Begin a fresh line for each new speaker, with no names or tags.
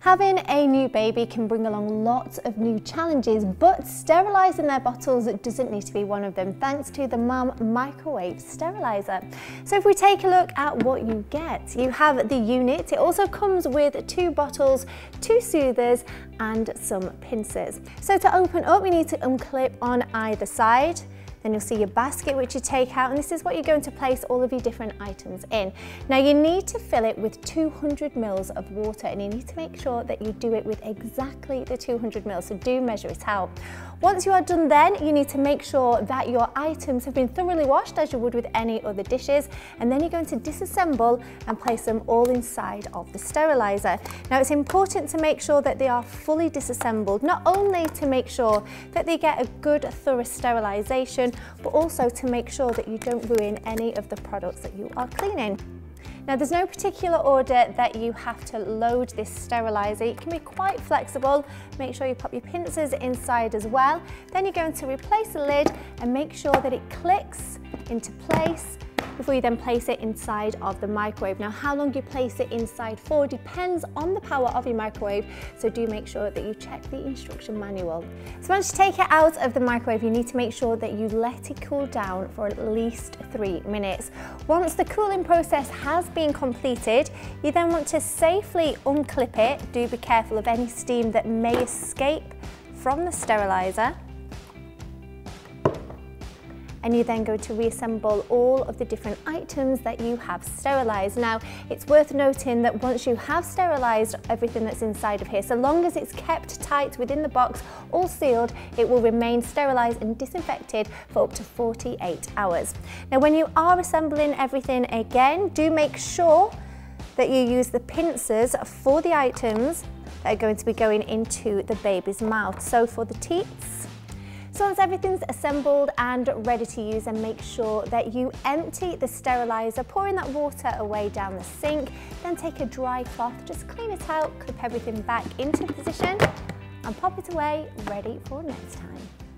Having a new baby can bring along lots of new challenges, but sterilising their bottles doesn't need to be one of them thanks to the MAM Microwave Steriliser. So if we take a look at what you get, you have the unit. It also comes with two bottles, two soothers and some pincers. So to open up, you need to unclip on either side. Then you'll see your basket which you take out and this is what you're going to place all of your different items in. Now you need to fill it with 200 mils of water and you need to make sure that you do it with exactly the 200 mils, so do measure it out. Once you are done then, you need to make sure that your items have been thoroughly washed as you would with any other dishes and then you're going to disassemble and place them all inside of the steriliser. Now it's important to make sure that they are fully disassembled, not only to make sure that they get a good thorough sterilisation but also to make sure that you don't ruin any of the products that you are cleaning. Now there's no particular order that you have to load this steriliser. It can be quite flexible. Make sure you pop your pincers inside as well. Then you're going to replace the lid and make sure that it clicks into place before you then place it inside of the microwave. Now how long you place it inside for depends on the power of your microwave, so do make sure that you check the instruction manual. So once you take it out of the microwave, you need to make sure that you let it cool down for at least three minutes. Once the cooling process has been completed, you then want to safely unclip it. Do be careful of any steam that may escape from the steriliser and you then go to reassemble all of the different items that you have sterilised. Now, it's worth noting that once you have sterilised everything that's inside of here, so long as it's kept tight within the box, all sealed, it will remain sterilised and disinfected for up to 48 hours. Now, when you are assembling everything again, do make sure that you use the pincers for the items that are going to be going into the baby's mouth. So for the teats, so once everything's assembled and ready to use and make sure that you empty the steriliser, pouring that water away down the sink, then take a dry cloth, just clean it out, clip everything back into position and pop it away ready for next time.